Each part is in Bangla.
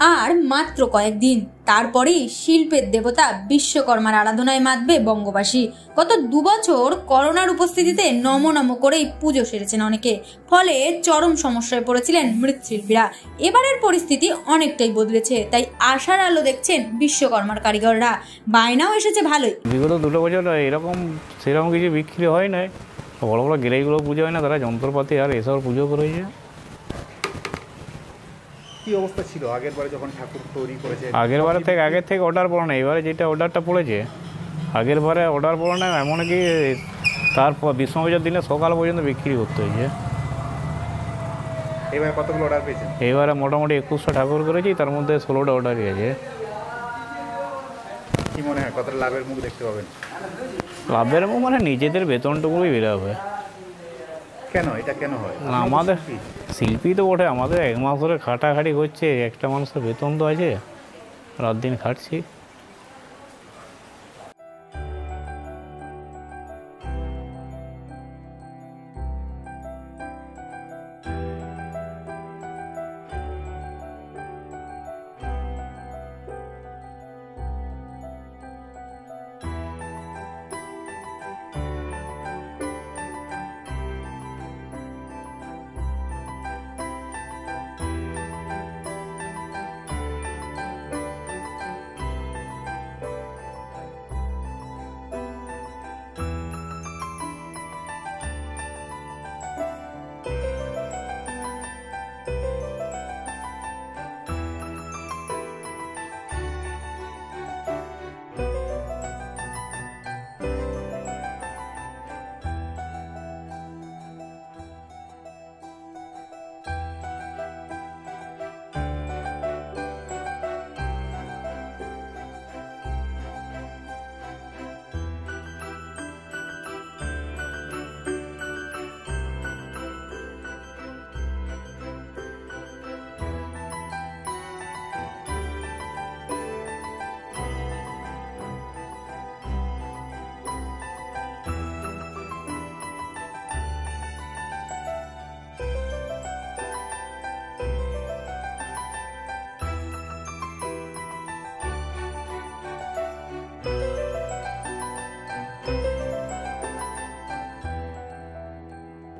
আর মাত্র কয়েকদিন। তারপরেই শিল্পের দেবতা বিশ্বকর্মার আরাধনায় মাতবে বঙ্গবাসী। গত দুবছর করোনার উপস্থিতিতে নম নম করেই পুজো সেরেছেন অনেকে। ফলে চরম সমস্যায় পড়েছিলেন মৃৎশিল্পীরা। এবারের পরিস্থিতি অনেকটাই বদলেছে, তাই আশার আলো দেখছেন বিশ্বকর্মার কারিগররা। বায়নাও এসেছে ভালোই। বিগত দুটো বছর এরকম, সেরকম কিছু বিক্রি হয় না বড় বড় গেরাইগুলো পুজো হয় না, তারা যন্ত্রপাতি আর এসব পুজো করেছে। কি অবস্থা ছিল? আগের বারে যখন ঠাকুর তৈরি করেছে আগের বারে থেকে আগের থেকে অর্ডার পড়ে না এবারে যেটা অর্ডারটা পড়েছে আগের বারে অর্ডার পড়ে না এমনকি তারপর বিষ্ণুপূজার দিনে সকাল পর্যন্ত বিক্রি করতে হয়েছে। এবার কতগুলো অর্ডার পেয়েছেন? এইবারে মোটামুটি একুশটা ঠাকুর করেছি তার মধ্যে ষোলোটা অর্ডারই আছে। কি মনে হয় কতটা লাভের মুখ দেখতে পাবেন? লাভের মুখ মানে নিজেদের বেতনটুকুই বেরোবে। কেন? এটা কেন হয়? না, আমাদের শিল্পী তো বটে আমাদের এক মাস ধরে খাটাখাটি করছে একটা মানুষের বেতন তো আছে রাত দিন খাটছি।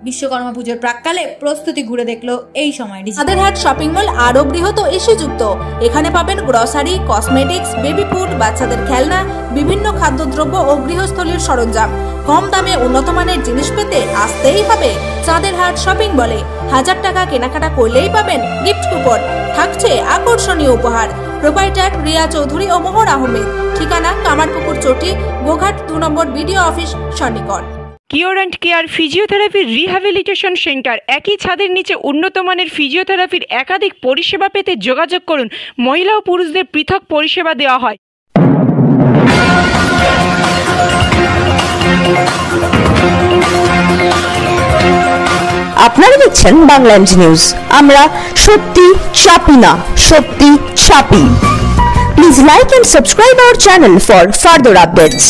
বিশ্বকর্মা পুজোর প্রাককালে প্রস্তুতি ঘুরে দেখল এই সময়টি হাট শপিং মল আরও বৃহৎ ও এসিযুক্ত এখানে পাবেন গ্রসারি কসমেটিক্স বেবি ফুড বাচ্চাদের খেলনা, বিভিন্ন খাদ্যদ্রব্য ও গৃহস্থলীর সরঞ্জাম। কম দামে উন্নত মানের জিনিস পেতে আসতেই হবে হাট শপিং বলে হাজার টাকা কেনাকাটা করলেই পাবেন গিফট কুপন থাকছে আকর্ষণীয় উপহার। প্রোপাইটার রিয়া চৌধুরী ও মোহর আহমেদ। ঠিকানা কামারপুকুর চটি, গোঘাট দু নম্বর বিডিও অফিস সন্নিকট। কিওর অ্যান্ড কেয়ার ফিজিওথেরাপির রিহ্যাবিলিটেশন সেন্টার। একই ছাদের নিচে উন্নত মানের ফিজিওথেরাপির একাধিক পরিষেবা পেতে যোগাযোগ করুন। মহিলা ও পুরুষদের পৃথক পরিষেবা দেওয়া হয়। আপনারা দেখছেন বাংলা এমজি নিউজ। আমরা সত্যি চাপি না, সত্যি ছাপি please like and subscribe our channel for further updates.